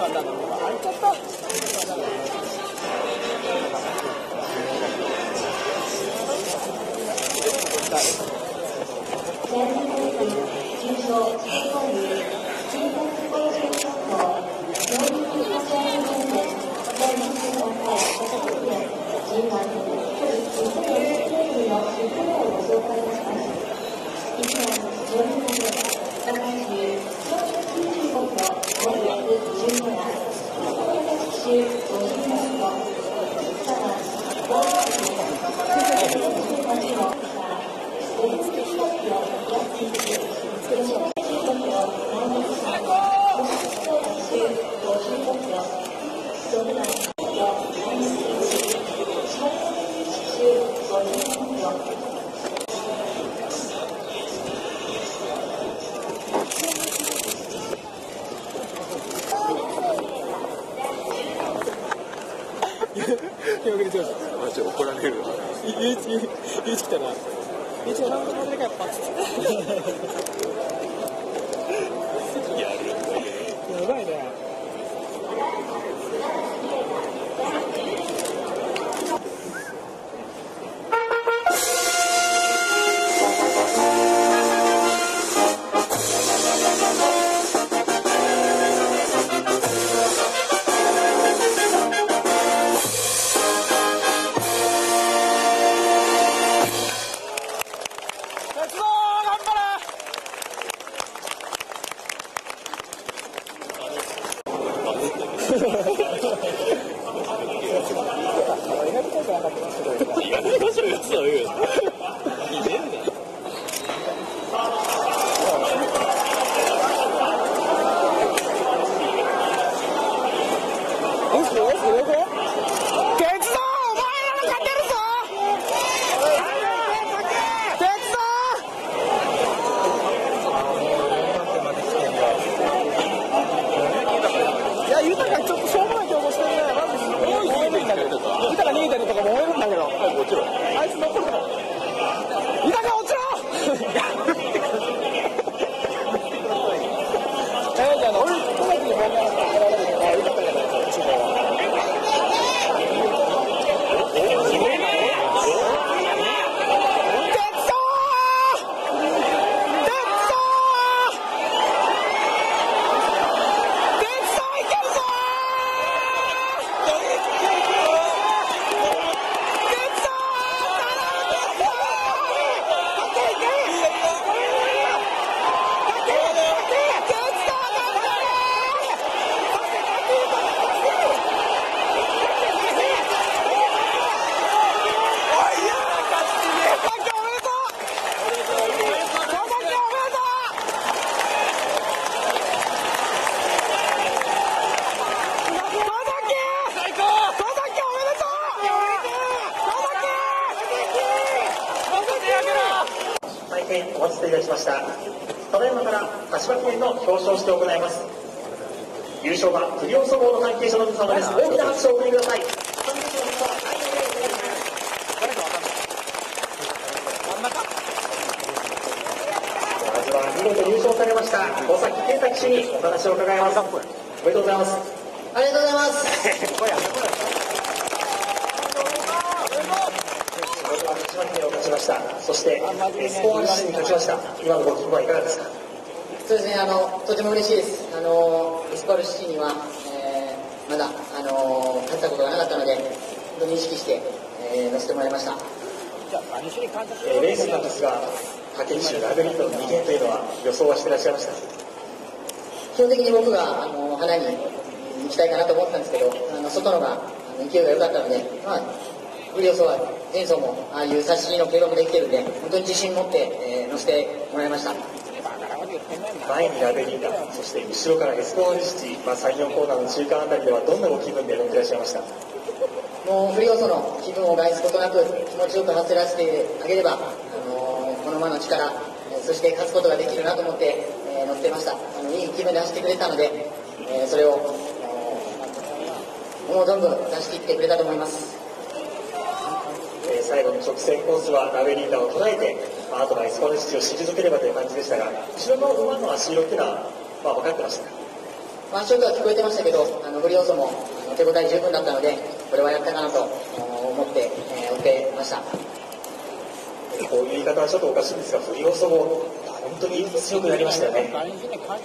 番だと思う。あれちょっと。よく出てました。マジ怒られるわ。言う言う言うてきたな。一応なんとかでかっぱ。やめましょうよ、そういうの。ひでえな。よしよしよし鉄道お前らの勝てるぞ鉄道いや豊かちょっとしょうもない情報してるねマジすごい燃えるんだけど豊か逃げてるとか燃えるんだけどもちろん。あいつ残るの豊か落ちろえーじゃあ俺9月に問題があられるから豊かじゃないか地方は鉄道鉄道いけるぞ鉄道いけるぞ鉄道最高大変お待ちいたしました。ただいまから柏記念の表彰式を行います。優勝は不良総合の関係者の皆様です。大きな拍手をお送りください。優勝されました。小崎健太騎手にお話を伺います。おめでとうございます。ありがとうございます。柏記念を勝ちました。そして、エスポワンシに勝ちました。今のご気分はい。かがですかそうですね、あの、とても嬉しいです。あの、エスパルシティには、えーまだ、あの、勝ったことがなかったので、本当に意識して、えー乗せてもらいました。えーレースなんですが、竹内ラグビーとの2点というのは予想はしてらっしゃいました？基本的に僕が、あの、花に行きたいかなと思ったんですけど、あの、外のが、勢いが良かったので、まあ、ブリオソは前走も、ああいう差しの計画できてるんで、本当に自信持って、えー乗せてもらいました。前にラベリーダそして後ろからエスコールシティ、まあ、3、4コーナーの中間あたりではどんなご気分で乗っていらっしゃいました？もうフリー要素の気分を害すことなく気持ちよく走らせてあげれば、あのーこの馬の力、えーそして勝つことができるなと思って、えー乗ってました。あのいい気分で走ってくれたので、えーそれを、あのー思う存分出し切ってくれたと思います。えー最後の直線コースはラベリーダを捉えて、まあ、あとはエスコールシティを退ければという感じでしたが後ろの馬の足色っていうのは、まあ、分かってましたか？まあ、ショートは聞こえてましたけど、あの、振り要素も手応え十分だったので、これはやったかなと思って、えー、追ってました。こういう言い方はちょっとおかしいんですが、振り要素も本当に強くなりましたよね。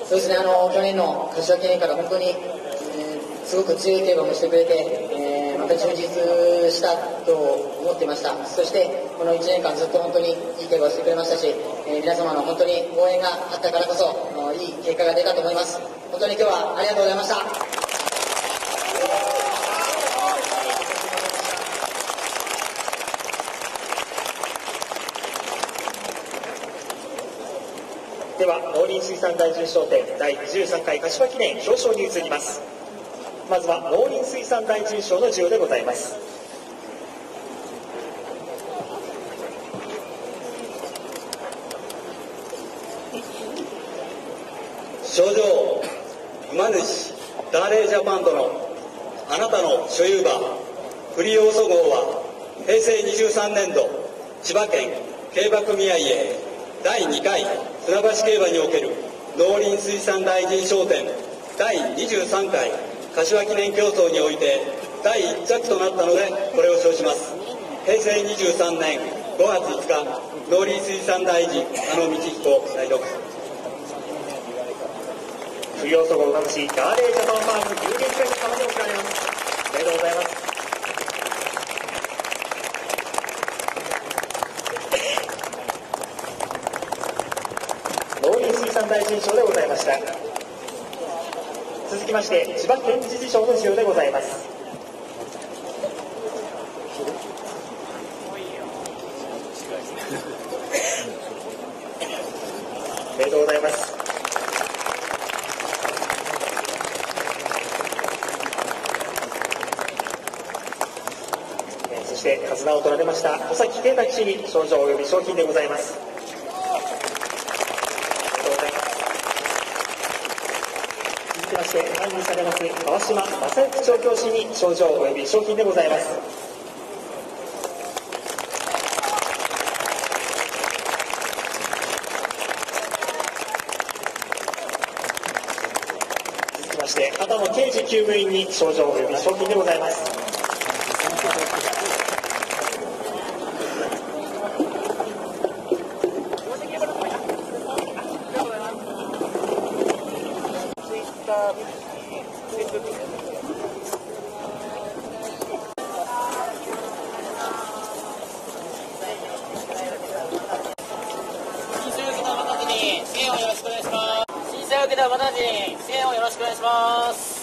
そうですね、あの、去年の柏記念から本当に、えー、すごく強い競馬もしてくれて、また充実したと思ってました。そして、この1年間ずっと本当にいい競馬をしてくれましたし、えー、皆様の本当に応援があったからこそ、いい結果が出たと思います。本当に今日はありがとうございました。では農林水産大臣賞典第13回柏記念表彰に移りますまずは農林水産大臣賞の授与でございます。賞状馬主ダーレージャパンとのあなたの所有馬フリーオーソ号は平成23年度千葉県競馬組合へ第2回船橋競馬における農林水産大臣賞典第23回。柏記念競争において第1着となったのでこれを称します。平成23年5月5日農林水産大臣あの道彦代読不要素号馬主ガーレージャパンファーム有限会社様に贈られます。おめでとうございます。農林水産大臣賞でございました。続きまして千葉県知事賞の授与でございます。おめでとうございます。そして手綱を取られました戸崎啓太騎手に賞状及び賞金でございますおめでとうございます続きまして管理されます川島正幸調教師に賞状及び賞金でございます。続きまして片野刑事厩務員に賞状及び賞金でございます申請を受けたではま。た次支援をよろしくお願いします。